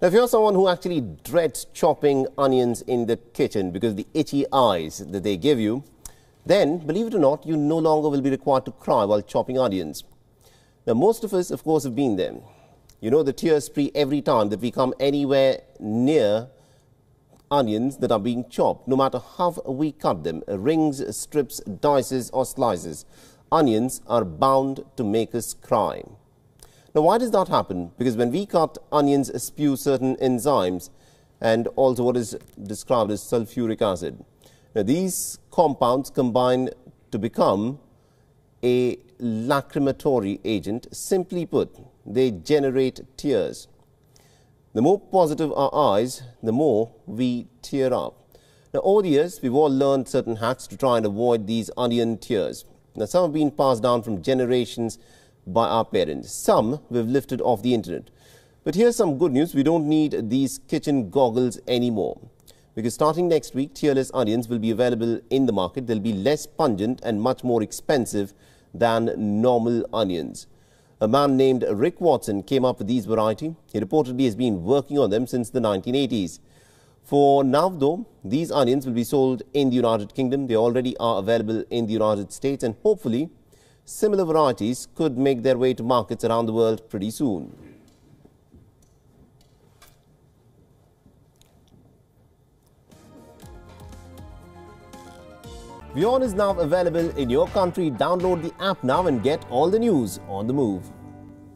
Now, if you're someone who actually dreads chopping onions in the kitchen because of the itchy eyes that they give you, then, believe it or not, you no longer will be required to cry while chopping onions. Now, most of us, of course, have been there. You know, the tears spree every time that we come anywhere near onions that are being chopped, no matter how we cut them, rings, strips, dices or slices. Onions are bound to make us cry. Now, why does that happen? Because when we cut, onions spew certain enzymes and also what is described as sulfuric acid. Now, these compounds combine to become a lacrimatory agent. Simply put, they generate tears. The more positive our eyes, the more we tear up. Now, over the years, we've all learned certain hacks to try and avoid these onion tears. Now, some have been passed down from generations by our parents. Some we've lifted off the internet. But here's some good news. We don't need these kitchen goggles anymore. Because starting next week, tearless onions will be available in the market. They'll be less pungent and much more expensive than normal onions. A man named Rick Watson came up with these variety. He reportedly has been working on them since the 1980s. For now, though, these onions will be sold in the United Kingdom. They already are available in the United States and hopefully similar varieties could make their way to markets around the world pretty soon. WION is now available in your country. Download the app now and get all the news on the move.